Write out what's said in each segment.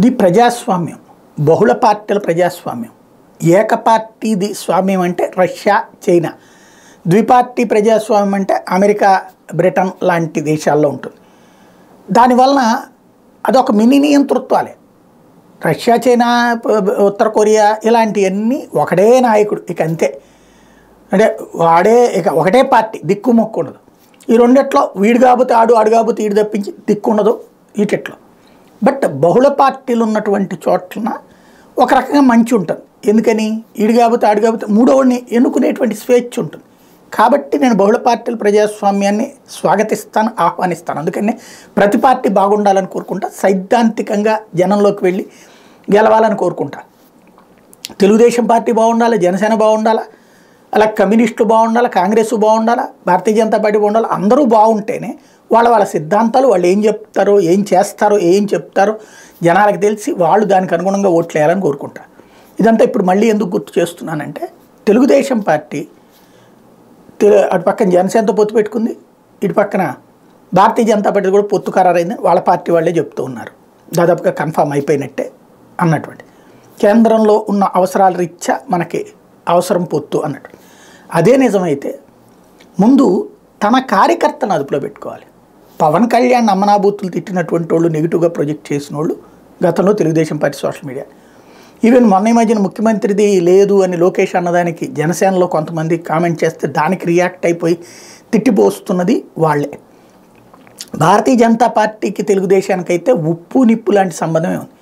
The ప్రజాస్వామ్యం. బహుళ పార్టీల ప్రజాస్వామ్యం. ఏకపార్టీది స్వామ్యం అంటే రష్యా చైనా. ద్విపార్టీ ప్రజాస్వామ్యం అంటే అమెరికా బ్రిటన్ లాంటి దేశాల్లో ఉంటుంది. దానివలన అదొక మినీ నియంతృత్వాలే. రష్యా చైనా ఉత్తర కొరియా ఇలాంటివన్నీ ఒకటే నాయకుడు. ఇక అంతే. అంటే వాడే ఇక ఒకటే పార్టీ దిక్కు ఉండదు ఈ రెండిట్లో వీడు కాకపోతే ఆడు ఆడు కాకపోతే ఈడు తప్పించి దిక్కు ఉండదు ఈటిట్లో బట్ బహుళ పార్టీలు ఉన్నటువంటి చోట్ల ఒక రకంగా మంచి ఉంటుంది. ఎందుకని? ఈడు కాకపోతే ఆడు కాకపోతే మూడోవాడిని ఎన్నుకునేటువంటి స్వేచ్ఛ ఉంటుంది. కాబట్టి నేను బహుళ పార్టీల ప్రజాస్వామ్యాన్ని స్వాగతిస్తాను ఆహ్వానిస్తాను. అందుకని ప్రతి పార్టీ బాగుండాలని కోరుకుంటా సైద్ధాంతికంగా జనంలోకి వెళ్ళి గెలవాలని కోరుకుంటా. తెలుగుదేశం పార్టీ బాగుండాలి? జనసేన బాగుండాలా? అలా కమ్యూనిస్టులు బాగుండాలి? కాంగ్రెస్ బాగుండాలా? భారతీయ జనతా పార్టీ బాగుండాలి? అందరూ బాగుంటేనే వాళ్ళ వాళ్ళ సిద్ధాంతాలు వాళ్ళు ఏం చెప్తారో ఏం చేస్తారో ఏం చెప్తారో జనాలకు తెలిసి వాళ్ళు దానికి అనుగుణంగా ఓట్లు వేయాలని కోరుకుంటా ఇదంతా ఇప్పుడు మళ్ళీ ఎందుకు గుర్తు చేస్తున్నానంటే తెలుగుదేశం పార్టీ తెలు- అటు పక్కన జనసేనతో పొత్తు పెట్టుకుంది ఇటు పక్కన భారతీయ జనతా పార్టీ కూడా పొత్తు ఖరారైంది వాళ్ళ పార్టీ వాళ్ళే చెప్తూ ఉన్నారు. దాదాపుగా కన్ఫామ్ అయిపోయినట్టే అన్నటువంటి. కేంద్రంలో ఉన్న అవసరాల రీత్యా మనకి అవసరం పొత్తు అన్నట్టు. అదే నిజమైతే ముందు తన కార్యకర్తను అదుపులో పెట్టుకోవాలి. పవన్ కళ్యాణ్ అమ్మనాభూతులు తిట్టినటువంటి వాళ్ళు నెగిటివ్గా ప్రొజెక్ట్ చేసిన వాళ్ళు గతంలో Telugu Desam party social media even మొన్న ఈ మధ్యన ముఖ్యమంత్రిది లేదు అని లోకేష్ అన్నదానికి జనసేనలో కొంతమంది కామెంట్ చేస్తే దానికి రియాక్ట్ అయిపోయి తిట్టిపోస్తున్నది వాళ్ళే. భారతీయ జనతా పార్టీకి తెలుగుదేశానికి అయితే ఉప్పు నిప్పు లాంటి సంబంధమే ఉంది.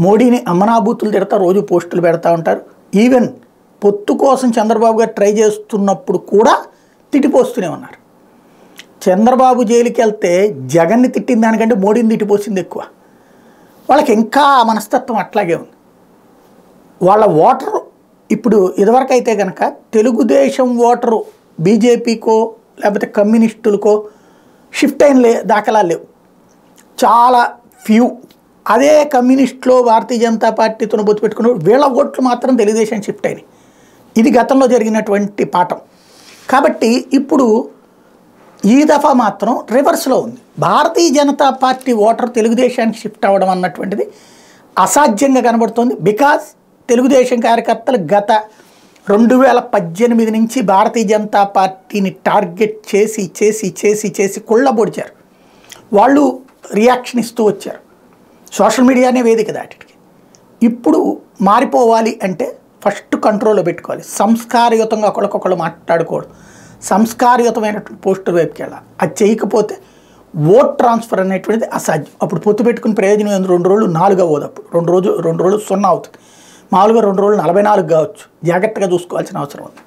మోడీని అమ్మనాభూతులు తిడతా రోజు పోస్టులు పెడతా ఉంటారు. ఈవెన్ పొత్తు కోసం చంద్రబాబు గారు ట్రై చేస్తున్నప్పుడు కూడా తిట్టిపోస్తూనే ఉన్నారు. చంద్రబాబు జైలుకి వెళ్తే జగన్ని తిట్టిన దానికంటే మోడీని తిట్టిపోసింది ఎక్కువ. వాళ్ళకి ఇంకా ఆ మనస్తత్వం అట్లాగే ఉంది. వాళ్ళ ఓటరు ఇప్పుడు ఇదివరకు అయితే కనుక తెలుగుదేశం ఓటరు బీజేపీకో లేకపోతే కమ్యూనిస్టులకో షిఫ్ట్ అయిన లే దాఖలా లేవు. చాలా ఫ్యూ అదే కమ్యూనిస్టులో భారతీయ జనతా పార్టీతో బొత్తు పెట్టుకున్న వీళ్ళ ఓట్లు మాత్రం తెలుగుదేశం షిఫ్ట్ అయినాయి. ఇది గతంలో జరిగినటువంటి పాఠం. కాబట్టి ఇప్పుడు ఈ దఫా మాత్రం రివర్స్లో ఉంది. భారతీయ జనతా పార్టీ ఓటర్ తెలుగుదేశానికి షిఫ్ట్ అవ్వడం అన్నటువంటిది అసాధ్యంగా కనబడుతోంది. బికాజ్ తెలుగుదేశం కార్యకర్తలు గత రెండు వేల పద్దెనిమిది నుంచి భారతీయ జనతా పార్టీని టార్గెట్ చేసి చేసి చేసి చేసి కుళ్ళబొడిచారు. వాళ్ళు రియాక్షన్ ఇస్తూ వచ్చారు. సోషల్ మీడియానే వేదిక దాటికి ఇప్పుడు మారిపోవాలి అంటే ఫస్ట్ కంట్రోల్లో పెట్టుకోవాలి. సంస్కారయుతంగా ఒకరికొకళ్ళు మాట్లాడుకోవడం సంస్కారయుతమైనటువంటి పోస్టుల వైపుకి వెళ్ళాలి. అది చేయకపోతే ఓట్ ట్రాన్స్ఫర్ అనేటువంటిది అసాధ్యం. అప్పుడు పొత్తు పెట్టుకుని ప్రయోజనం ఏంది? రెండు రోజులు నాలుగు అవ్వదు అప్పుడు. రెండు రోజులు రెండు రోజులు సున్నా అవుతుంది. మామూలుగా రెండు రోజులు నలభై నాలుగు కావచ్చు. జాగ్రత్తగా చూసుకోవాల్సిన అవసరం ఉంది.